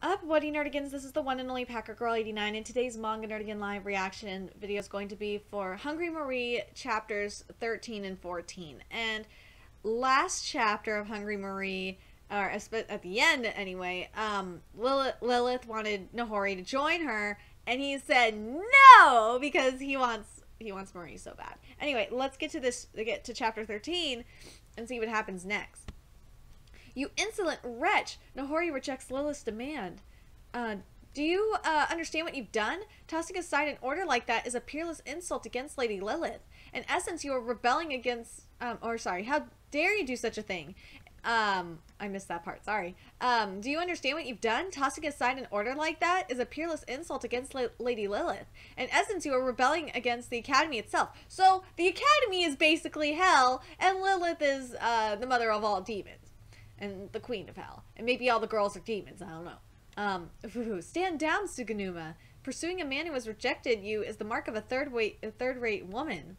up, Woody Nerdigans? This is the one and only Packer Girl 89, and today's Manga Nerdigan live reaction video is going to be for Hungry Marie chapters 13 and 14. And last chapter of Hungry Marie, or at the end anyway, um, Lilith, Lilith wanted Nahori to join her, and he said no because he wants he wants Marie so bad. Anyway, let's get to this get to chapter 13 and see what happens next. You insolent wretch! Nahori rejects Lilith's demand. Uh, do you uh, understand what you've done? Tossing aside an order like that is a peerless insult against Lady Lilith. In essence, you are rebelling against, um, or sorry, how dare you do such a thing? Um, I missed that part, sorry. Um, do you understand what you've done? Tossing aside an order like that is a peerless insult against La Lady Lilith. In essence, you are rebelling against the Academy itself. So, the Academy is basically hell, and Lilith is, uh, the mother of all demons and the Queen of Hell. And maybe all the girls are demons, I don't know. Um, stand down, Suganuma. Pursuing a man who has rejected you is the mark of a third rate, third rate woman.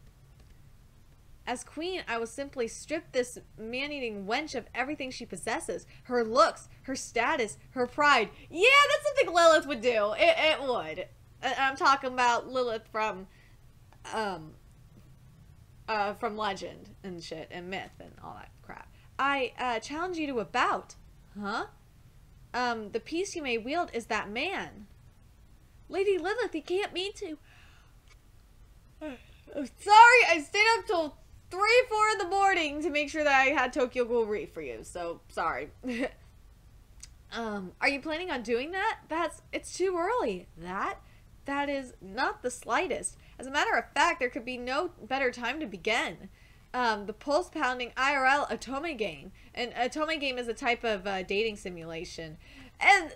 As queen, I will simply strip this man-eating wench of everything she possesses. Her looks, her status, her pride. Yeah, that's something Lilith would do. It, it would. I'm talking about Lilith from, um, uh, from legend and shit and myth and all that. I uh, challenge you to a bout. Huh? Um, the piece you may wield is that man. Lady Lilith, you can't mean to. Sorry, I stayed up till 3, 4 in the morning to make sure that I had Tokyo Ghoul for you, so sorry. um, are you planning on doing that? That's, it's too early. That? That is not the slightest. As a matter of fact, there could be no better time to begin um, the pulse pounding IRL Otome game. And Otome game is a type of uh, dating simulation. And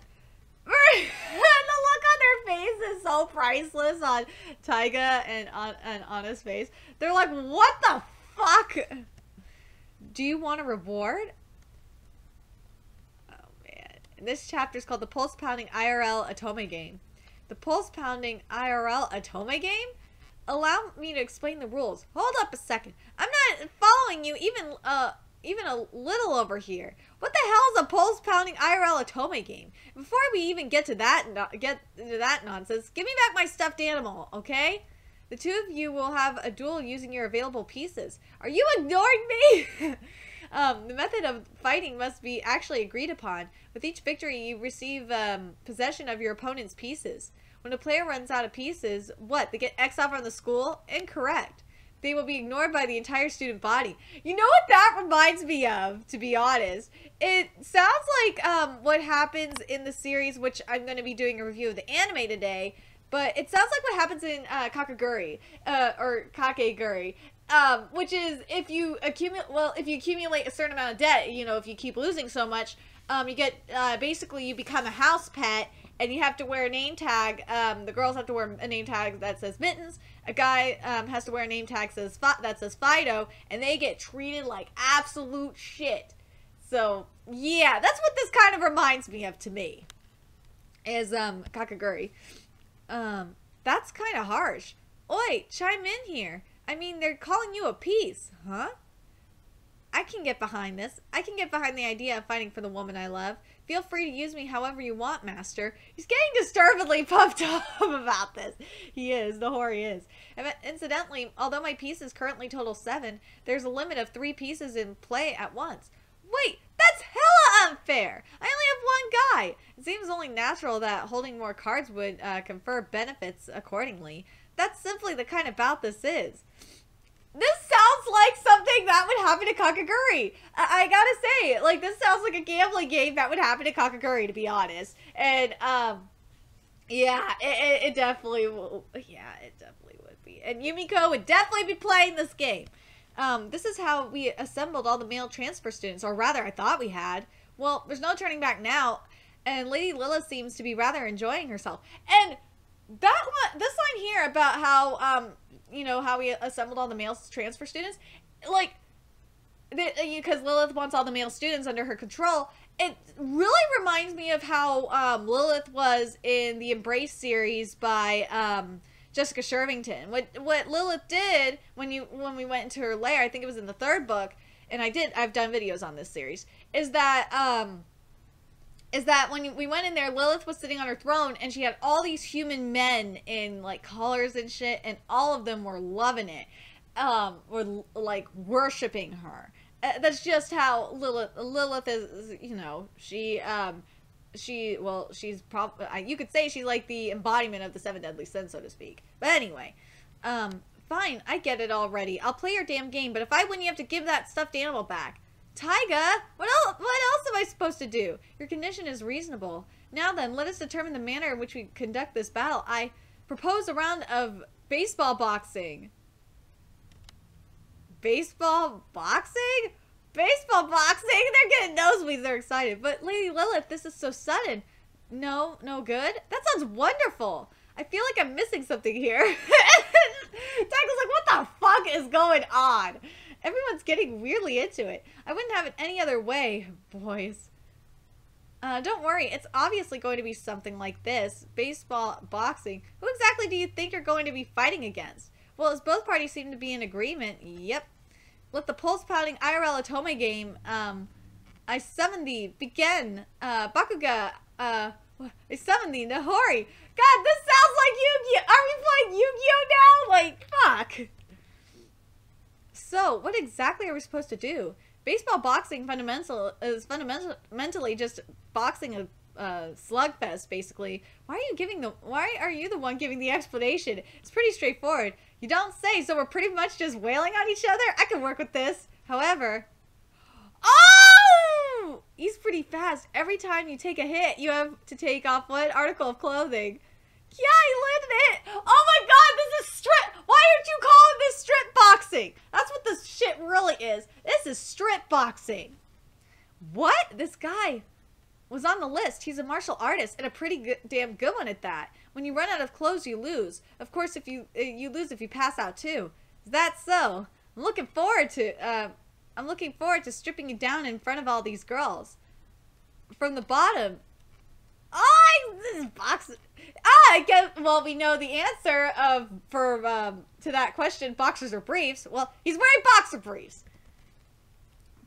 the look on their face is so priceless on Taiga and on and Anna's face. They're like, what the fuck? Do you want a reward? Oh man. This chapter is called the Pulse Pounding IRL Otome Game. The Pulse Pounding IRL Otome Game allow me to explain the rules. Hold up a second. I'm not following you even uh even a little over here. What the hell is a pulse pounding IRL Otome game? Before we even get to that get to that nonsense, give me back my stuffed animal, okay? The two of you will have a duel using your available pieces. Are you ignoring me? um, the method of fighting must be actually agreed upon. With each victory, you receive um, possession of your opponent's pieces. When a player runs out of pieces, what? They get X off from the school? Incorrect. They will be ignored by the entire student body. You know what that reminds me of, to be honest? It sounds like um, what happens in the series, which I'm going to be doing a review of the anime today, but it sounds like what happens in uh, Kakaguri, uh, or Kakegurui. Um, which is if you accumulate, well, if you accumulate a certain amount of debt, you know, if you keep losing so much, um, you get, uh, basically you become a house pet and you have to wear a name tag. Um, the girls have to wear a name tag that says Mittens. A guy um, has to wear a name tag says that says Fido, and they get treated like absolute shit. So yeah, that's what this kind of reminds me of to me. Is um Kakaguri. Um, that's kind of harsh. Oi, chime in here. I mean, they're calling you a piece, huh? I can get behind this. I can get behind the idea of fighting for the woman I love. Feel free to use me however you want, Master. He's getting disturbedly puffed up about this. He is. The whore he is. And incidentally, although my pieces currently total seven, there's a limit of three pieces in play at once. Wait, that's hella unfair. I only have one guy. It seems only natural that holding more cards would uh, confer benefits accordingly. That's simply the kind of bout this is. This sounds like something that would happen to Kakaguri. I, I gotta say, like, this sounds like a gambling game that would happen to Kakaguri, to be honest. And, um, yeah, it, it, it definitely will. Yeah, it definitely would be. And Yumeko would definitely be playing this game. Um, this is how we assembled all the male transfer students, or rather, I thought we had. Well, there's no turning back now, and Lady Lilith seems to be rather enjoying herself. And that one, this line here about how um, you know, how we assembled all the male transfer students, like, because Lilith wants all the male students under her control. It really reminds me of how um, Lilith was in the Embrace series by um, Jessica Shirvington. What what Lilith did when you when we went into her lair, I think it was in the third book, and I did I've done videos on this series, is that um, is that when we went in there, Lilith was sitting on her throne and she had all these human men in like collars and shit, and all of them were loving it, um, were like worshiping her. Uh, that's just how Lilith Lilith is. You know, she um, she well, she's probably you could say she's like the embodiment of the seven deadly sins, so to speak. But anyway, um, fine, I get it already. I'll play your damn game, but if I win, you have to give that stuffed animal back. Taiga, what else, what else am I supposed to do? Your condition is reasonable. Now then, let us determine the manner in which we conduct this battle. I propose a round of baseball boxing. Baseball boxing? Baseball boxing? They're getting nosebleeds. They're excited. But Lady Lilith, this is so sudden. No, no good? That sounds wonderful. I feel like I'm missing something here. Taiga's like, what the fuck is going on? Everyone's getting weirdly into it. I wouldn't have it any other way, boys. Uh, don't worry, it's obviously going to be something like this. Baseball, boxing. Who exactly do you think you're going to be fighting against? Well, as both parties seem to be in agreement, yep. Let the pulse-pounding IRL Otome game, um, I summon thee, begin, uh, Bakuga, uh, I summon thee, Nahori. God, this sounds like Yu-Gi-Oh! Are we playing Yu-Gi-Oh now? Like, fuck. So, what exactly are we supposed to do? Baseball boxing fundamental is fundamentally just boxing a uh, slugfest, basically. Why are you giving the? Why are you the one giving the explanation? It's pretty straightforward. You don't say, so we're pretty much just wailing on each other. I can work with this. However, oh, he's pretty fast. Every time you take a hit, you have to take off one article of clothing. Yeah, he landed it. Oh my god, this is strip. Why aren't you calling this strip boxing? This shit really is. This is strip boxing. What? This guy was on the list. He's a martial artist and a pretty good, damn good one at that. When you run out of clothes, you lose. Of course, if you uh, you lose if you pass out too. Is that so? I'm looking forward to uh, I'm looking forward to stripping you down in front of all these girls. From the bottom. Oh, this box. Ah, I guess. Well, we know the answer of for um, to that question: boxers or briefs. Well, he's wearing boxer briefs.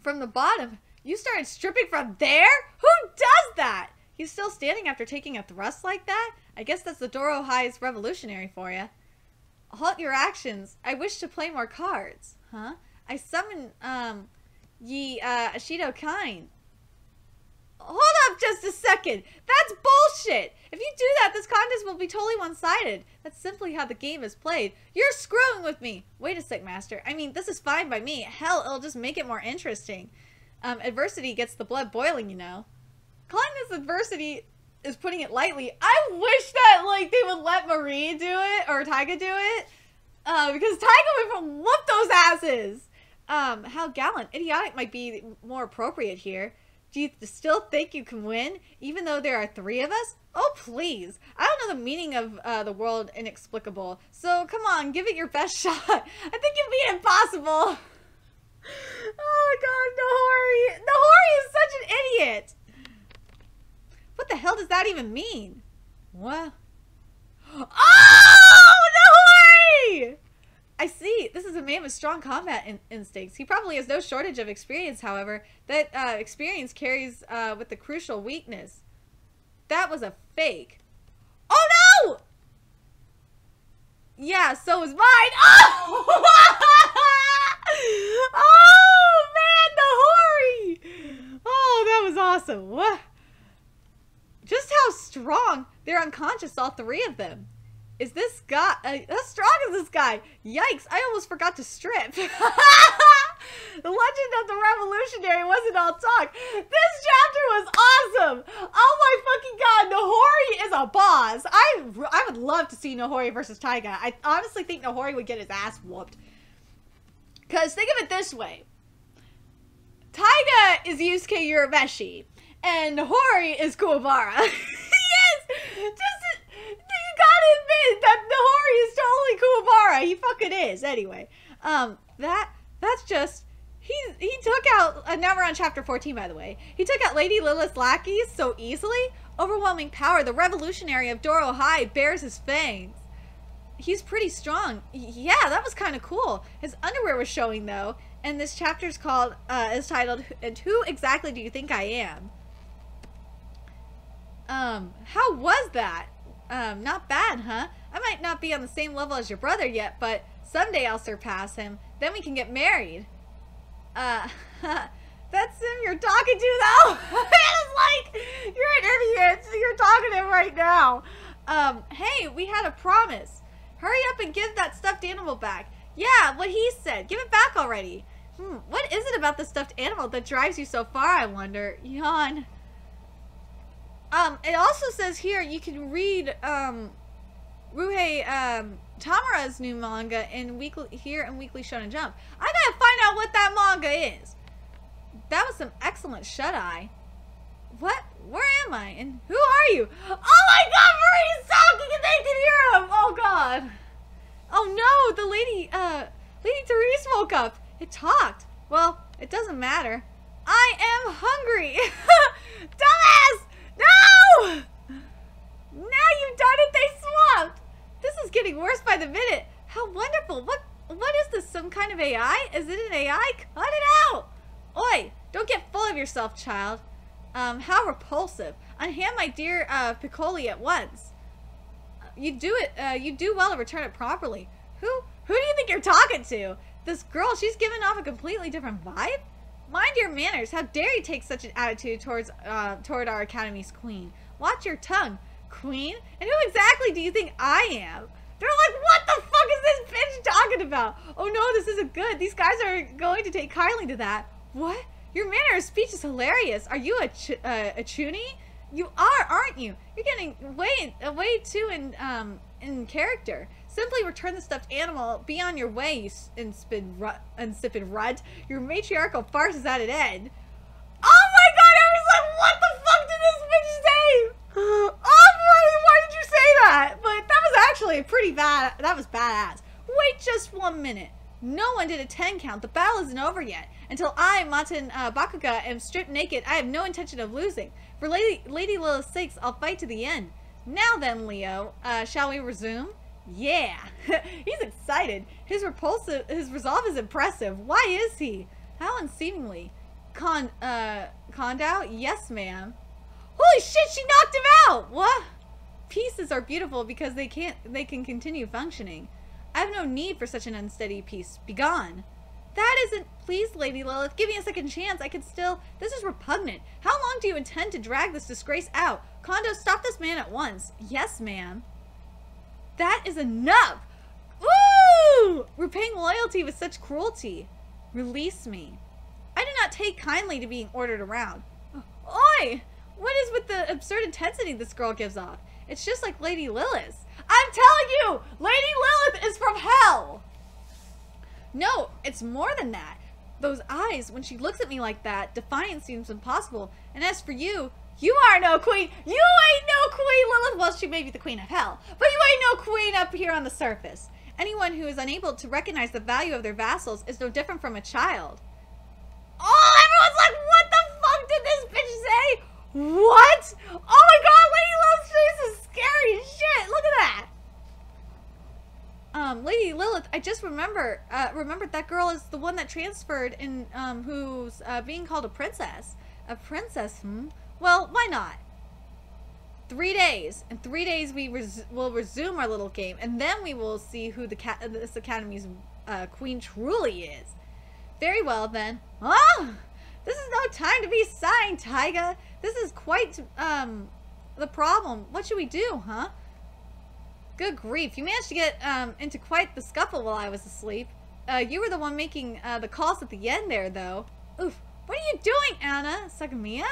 From the bottom, you started stripping from there. Who does that? He's still standing after taking a thrust like that. I guess that's the Doro High's revolutionary for you. Halt your actions. I wish to play more cards. Huh? I summon um, ye uh, Ashido Kine. Hold up just a second. That's bullshit. If you do that, this contest will be totally one-sided. That's simply how the game is played. You're screwing with me. Wait a sec, Master. I mean, this is fine by me. Hell, it'll just make it more interesting. Um, adversity gets the blood boiling, you know. Calling this adversity is putting it lightly. I wish that, like, they would let Marie do it, or Taiga do it. Uh, because Taiga would whoop those asses. Um, how gallant. Idiotic might be more appropriate here. Do you still think you can win, even though there are three of us? Oh, please. I don't know the meaning of uh, the world inexplicable. So come on, give it your best shot. I think you'd be impossible. Oh, God, Nahori. Nahori is such an idiot. What the hell does that even mean? What? Oh, Nahori! I see. This is a man with strong combat in instincts. He probably has no shortage of experience, however. That uh, experience carries uh, with the crucial weakness. That was a fake. Oh, no! Yeah, so was mine. Oh! oh, man, the Hori! Oh, that was awesome. What? Just how strong. They're unconscious, all three of them. Is this guy, uh, how strong is this guy? Yikes, I almost forgot to strip. the Legend of the Revolutionary wasn't all talk. This chapter was awesome. Oh my fucking god, Nahori is a boss. I, I would love to see Nahori versus Taiga. I honestly think Nahori would get his ass whooped. Because think of it this way. Taiga is Yusuke Urameshi, and Nahori is Kuwabara. yes! Just that Nahori is totally Kuwabara. He fucking is. Anyway, um, that that's just he he took out. Uh, now we're on chapter fourteen, by the way. He took out Lady Lilith's lackeys so easily. Overwhelming power. The revolutionary of Doro High bears his fangs. He's pretty strong. Yeah, that was kind of cool. His underwear was showing though, and this chapter's called uh, is titled "And Who Exactly Do You Think I Am?" Um, how was that? Um, not bad, huh? I might not be on the same level as your brother yet, but someday I'll surpass him. Then we can get married. Uh, that's him you're talking to, though. it's like, you're an idiot. You're talking to him right now. Um, hey, we had a promise. Hurry up and give that stuffed animal back. Yeah, what he said. Give it back already. Hmm, what is it about the stuffed animal that drives you so far, I wonder? Yawn. Um, it also says here you can read, um, Ruhei, um, Tamara's new manga in weekly, here in Weekly Shonen Jump. I gotta find out what that manga is. That was some excellent shut-eye. What? Where am I? And who are you? Oh my god, Marie's talking and they can hear him! Oh god. Oh no, the lady, uh, Lady Therese woke up. It talked. Well, it doesn't matter. I am hungry. Dumbass! No! Now you've done it, they swapped. This is getting worse by the minute. How wonderful. What what is this? Some kind of AI? Is it an AI? Cut it out. Oi, don't get full of yourself, child. Um, how repulsive. Unhand my dear uh, Piccoli at once. You do it. Uh, you do well to return it properly. Who? Who do you think you're talking to? This girl. She's giving off a completely different vibe. Mind your manners. How dare you take such an attitude towards uh, toward our academy's queen? Watch your tongue, queen. And who exactly do you think I am? They're like, what the fuck is this bitch talking about? Oh no, this isn't good. These guys are going to take kindly to that. What? Your manner of speech is hilarious. Are you a ch uh, a chuuni? You are, aren't you? You're getting way way too in um in character. Simply return the stuffed animal. Be on your way, you insipid rut. Insipid rut. Your matriarchal farce is at an end. Oh my god! I was like, what the fuck did this bitch pretty bad. That was badass. Wait just one minute. No one did a 10 count. The battle isn't over yet. Until I, Maten uh, Bakuga, am stripped naked, I have no intention of losing. For Lady, Lady Lilith's sakes, I'll fight to the end. Now then, Leo, uh, shall we resume? Yeah, he's excited. His repulsive, his resolve is impressive. Why is he? How unseemly. Con, uh, Kondao? Yes, ma'am. Holy shit, she knocked him out! What? Pieces are beautiful because they can't, they can continue functioning. I have no need for such an unsteady piece. Begone. That isn't... Please, Lady Lilith, give me a second chance. I can still... This is repugnant. How long do you intend to drag this disgrace out? Kondo, stop this man at once. Yes, ma'am. That is enough! Ooh! Repaying loyalty with such cruelty. Release me. I do not take kindly to being ordered around. Oi! What is with the absurd intensity this girl gives off? It's just like Lady Lilith. I'm telling you! Lady Lilith is from hell! No, it's more than that. Those eyes, when she looks at me like that, defiance seems impossible. And as for you, you are no queen. You ain't no queen, Lilith. Well, she may be the queen of hell, but you ain't no queen up here on the surface. Anyone who is unable to recognize the value of their vassals is no different from a child. Oh, everyone's like, what the fuck did this bitch say? What? Oh my god, Lady Lilith's face is scary as shit. Look at that. Um, Lady Lilith, I just remember, uh, remembered that girl is the one that transferred in, um, who's, uh, being called a princess. A princess, hmm? Well, why not? Three days. In three days, we res will resume our little game, and then we will see who the cat this academy's uh, queen truly is. Very well, then. Oh, this is no time to be sighing, Taiga. This is quite um the problem. What should we do, huh? Good grief! You managed to get um into quite the scuffle while I was asleep. Uh, you were the one making uh, the calls at the end there, though. Oof! What are you doing, Anna? Sagamia?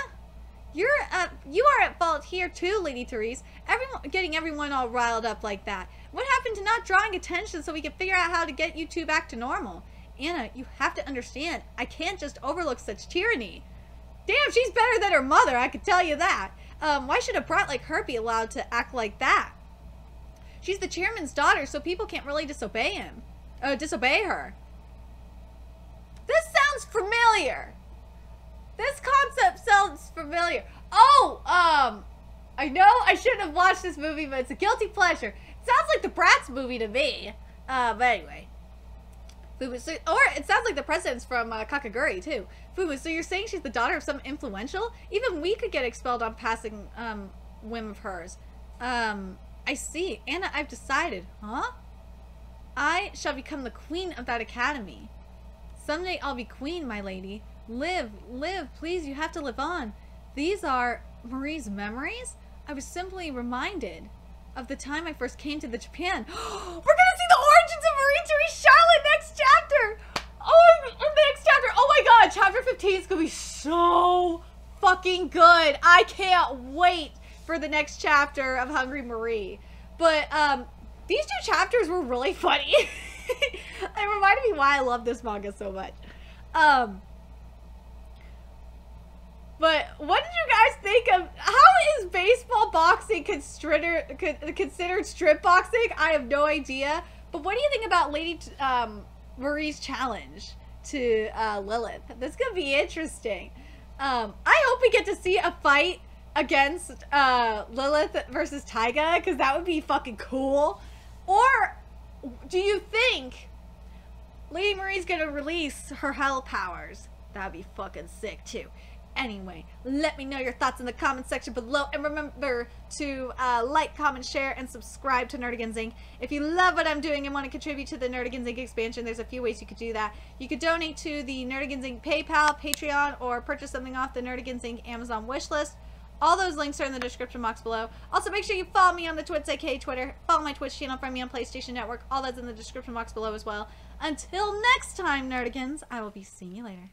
You're uh, you are at fault here too, Lady Therese. Everyone getting everyone all riled up like that. What happened to not drawing attention so we could figure out how to get you two back to normal? Anna, you have to understand, I can't just overlook such tyranny. Damn, she's better than her mother, I can tell you that. Um, why should a brat like her be allowed to act like that? She's the chairman's daughter, so people can't really disobey him. Uh, disobey her. This sounds familiar. This concept sounds familiar. Oh, um, I know I shouldn't have watched this movie, but it's a guilty pleasure. It sounds like the Bratz movie to me. Uh, but anyway. Fumu, so, or it sounds like the president's from uh, Kakaguri, too. Fumu, so you're saying she's the daughter of some influential? Even we could get expelled on passing, um, whim of hers. Um, I see. Anna, I've decided. Huh? I shall become the queen of that academy. Someday I'll be queen, my lady. Live, live, please, you have to live on. These are Marie's memories? I was simply reminded of the time I first came to the Japan. We're gonna see the origins of Marie Therese Charlotte next chapter! Oh, the next chapter! Oh my god, chapter 15 is gonna be so fucking good. I can't wait for the next chapter of Hungry Marie. But um, these two chapters were really funny. it reminded me why I love this manga so much. Um, but what did you guys think of? How is baseball boxing considered considered strip boxing? I have no idea. But what do you think about Lady um, Marie's challenge to uh, Lilith? This could be interesting. Um, I hope we get to see a fight against uh, Lilith versus Taiga because that would be fucking cool. Or do you think Lady Marie's gonna release her hell powers? That'd be fucking sick too. Anyway, let me know your thoughts in the comment section below. And remember to uh, like, comment, share, and subscribe to Nerdigans Inc. If you love what I'm doing and want to contribute to the Nerdigans Inc. expansion, there's a few ways you could do that. You could donate to the Nerdigans Inc. PayPal, Patreon, or purchase something off the Nerdigans Inc. Amazon wishlist. All those links are in the description box below. Also, make sure you follow me on the Twitch, aka Twitter. Follow my Twitch channel, find me on PlayStation Network. All that's in the description box below as well. Until next time, Nerdigans, I will be seeing you later.